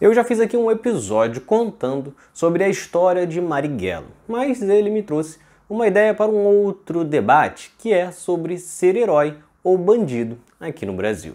Eu já fiz aqui um episódio contando sobre a história de Marighella, mas ele me trouxe uma ideia para um outro debate, que é sobre ser herói ou bandido aqui no Brasil.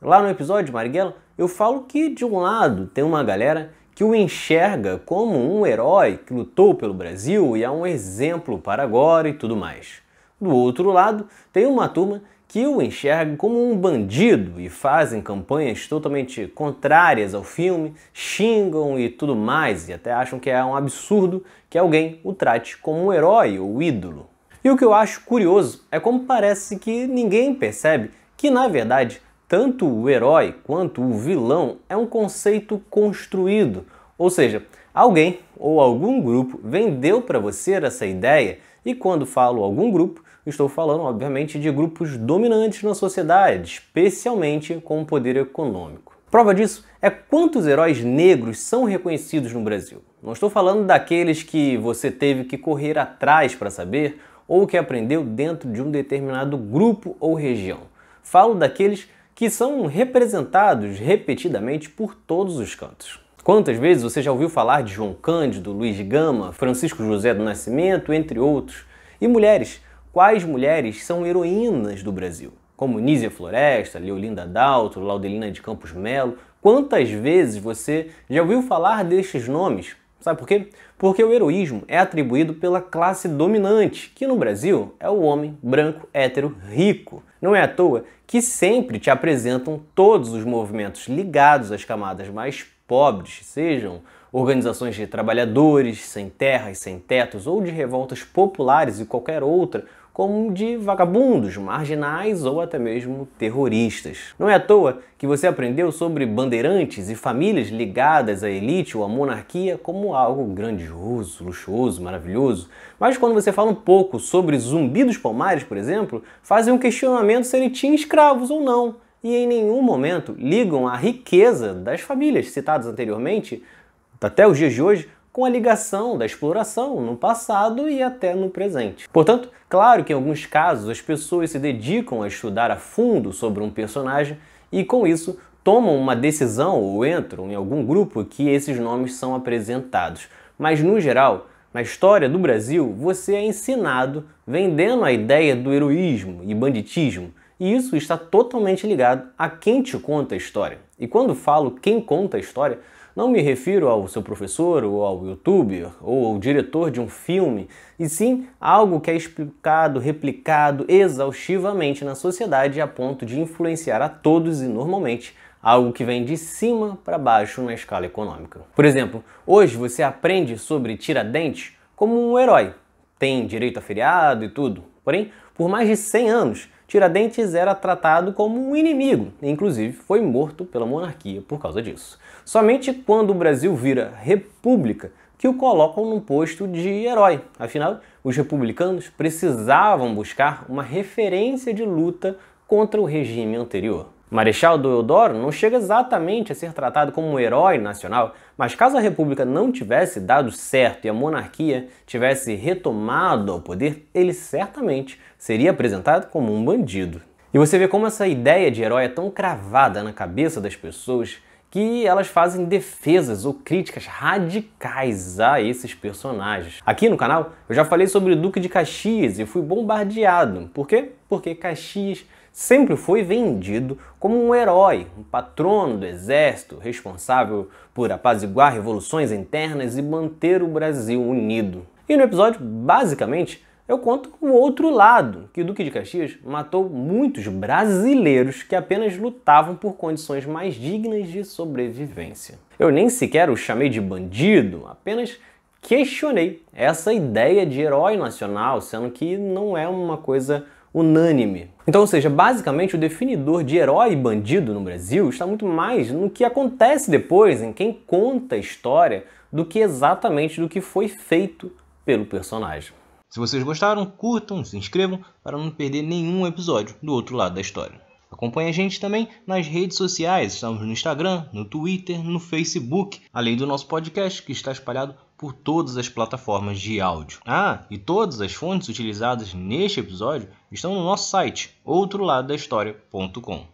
Lá no episódio de Marighella, eu falo que de um lado tem uma galera que o enxerga como um herói que lutou pelo Brasil e é um exemplo para agora e tudo mais. Do outro lado, tem uma turma que o enxerga como um bandido e fazem campanhas totalmente contrárias ao filme, xingam e tudo mais, e até acham que é um absurdo que alguém o trate como um herói ou ídolo. E o que eu acho curioso é como parece que ninguém percebe que, na verdade, tanto o herói quanto o vilão é um conceito construído, ou seja, alguém ou algum grupo vendeu para você essa ideia e quando falo algum grupo, estou falando obviamente de grupos dominantes na sociedade, especialmente com o poder econômico. Prova disso é quantos heróis negros são reconhecidos no Brasil. Não estou falando daqueles que você teve que correr atrás para saber ou que aprendeu dentro de um determinado grupo ou região. Falo daqueles que são representados repetidamente por todos os cantos. Quantas vezes você já ouviu falar de João Cândido, Luiz Gama, Francisco José do Nascimento, entre outros? E mulheres? Quais mulheres são heroínas do Brasil? Como Nízia Floresta, Leolinda Dalto, Laudelina de Campos Melo. Quantas vezes você já ouviu falar destes nomes? Sabe por quê? Porque o heroísmo é atribuído pela classe dominante, que no Brasil é o homem branco, hétero, rico. Não é à toa que sempre te apresentam todos os movimentos ligados às camadas mais pobres, sejam organizações de trabalhadores sem terras, sem tetos ou de revoltas populares e qualquer outra, como de vagabundos, marginais ou até mesmo terroristas. Não é à toa que você aprendeu sobre bandeirantes e famílias ligadas à elite ou à monarquia como algo grandioso, luxuoso, maravilhoso. Mas quando você fala um pouco sobre Zumbi dos Palmares, por exemplo, fazem um questionamento se ele tinha escravos ou não. E em nenhum momento ligam a riqueza das famílias citadas anteriormente, até os dias de hoje, com a ligação da exploração no passado e até no presente. Portanto, claro que em alguns casos as pessoas se dedicam a estudar a fundo sobre um personagem e com isso tomam uma decisão ou entram em algum grupo que esses nomes são apresentados. Mas no geral, na história do Brasil, você é ensinado vendendo a ideia do heroísmo e banditismo. E isso está totalmente ligado a quem te conta a história. E quando falo quem conta a história, não me refiro ao seu professor ou ao youtuber ou ao diretor de um filme, e sim algo que é explicado, replicado exaustivamente na sociedade a ponto de influenciar a todos e normalmente algo que vem de cima para baixo na escala econômica. Por exemplo, hoje você aprende sobre Tiradentes como um herói, tem direito a feriado e tudo. Porém, por mais de 100 anos, Tiradentes era tratado como um inimigo, e inclusive foi morto pela monarquia por causa disso. Somente quando o Brasil vira república que o colocam num posto de herói. Afinal, os republicanos precisavam buscar uma referência de luta contra o regime anterior. Marechal Deodoro não chega exatamente a ser tratado como um herói nacional, mas caso a República não tivesse dado certo e a monarquia tivesse retomado ao poder, ele certamente seria apresentado como um bandido. E você vê como essa ideia de herói é tão cravada na cabeça das pessoas que elas fazem defesas ou críticas radicais a esses personagens. Aqui no canal eu já falei sobre o Duque de Caxias e fui bombardeado. Por quê? Porque Caxias sempre foi vendido como um herói, um patrono do exército, responsável por apaziguar revoluções internas e manter o Brasil unido. E no episódio, basicamente, eu conto o outro lado, que o Duque de Caxias matou muitos brasileiros que apenas lutavam por condições mais dignas de sobrevivência. Eu nem sequer o chamei de bandido, apenas questionei essa ideia de herói nacional, sendo que não é uma coisa unânime. Então, ou seja, basicamente o definidor de herói e bandido no Brasil está muito mais no que acontece depois, em quem conta a história, do que exatamente do que foi feito pelo personagem. Se vocês gostaram, curtam, se inscrevam para não perder nenhum episódio do outro lado da história. Acompanhe a gente também nas redes sociais, estamos no Instagram, no Twitter, no Facebook, além do nosso podcast que está espalhado por todas as plataformas de áudio. Ah, e todas as fontes utilizadas neste episódio estão no nosso site, outroladodahistoria.com.